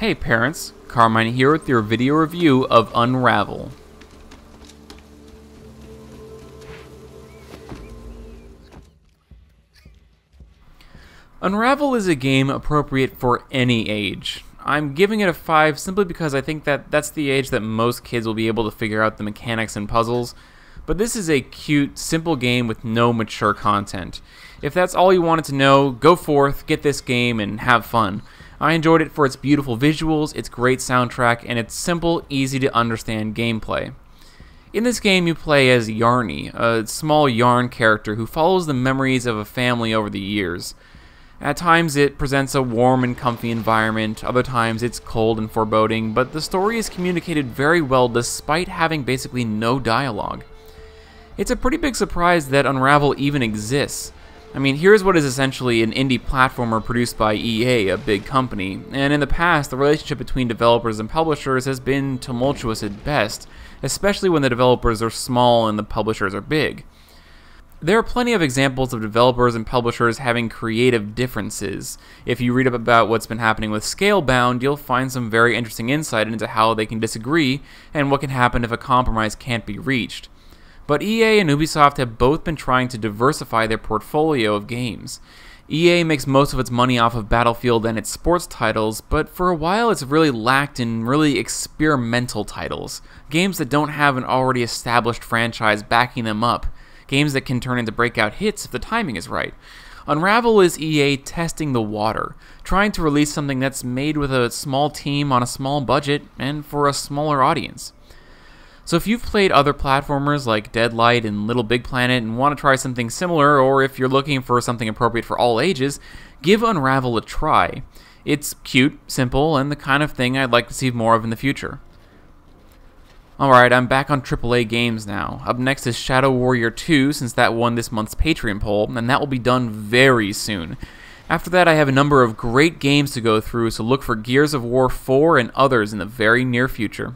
Hey parents, Carmine here with your video review of Unravel. Unravel is a game appropriate for any age. I'm giving it a 5 simply because I think that that's the age that most kids will be able to figure out the mechanics and puzzles, but this is a cute, simple game with no mature content. If that's all you wanted to know, go forth, get this game, and have fun. I enjoyed it for its beautiful visuals, its great soundtrack, and its simple, easy to understand gameplay. In this game, you play as Yarny, a small yarn character who follows the memories of a family over the years. At times, it presents a warm and comfy environment, other times, it's cold and foreboding, but the story is communicated very well despite having basically no dialogue. It's a pretty big surprise that Unravel even exists. I mean, here's what is essentially an indie platformer produced by EA, a big company, and in the past, the relationship between developers and publishers has been tumultuous at best, especially when the developers are small and the publishers are big. There are plenty of examples of developers and publishers having creative differences. If you read up about what's been happening with Scalebound, you'll find some very interesting insight into how they can disagree and what can happen if a compromise can't be reached. But EA and Ubisoft have both been trying to diversify their portfolio of games. EA makes most of its money off of Battlefield and its sports titles, but for a while it's really lacked in really experimental titles. Games that don't have an already established franchise backing them up. Games that can turn into breakout hits if the timing is right. Unravel is EA testing the water, trying to release something that's made with a small team on a small budget and for a smaller audience. So if you've played other platformers like Deadlight and Little Big Planet and want to try something similar, or if you're looking for something appropriate for all ages, give Unravel a try. It's cute, simple, and the kind of thing I'd like to see more of in the future. Alright, I'm back on AAA games now. Up next is Shadow Warrior 2, since that won this month's Patreon poll, and that will be done very soon. After that, I have a number of great games to go through, so look for Gears of War 4 and others in the very near future.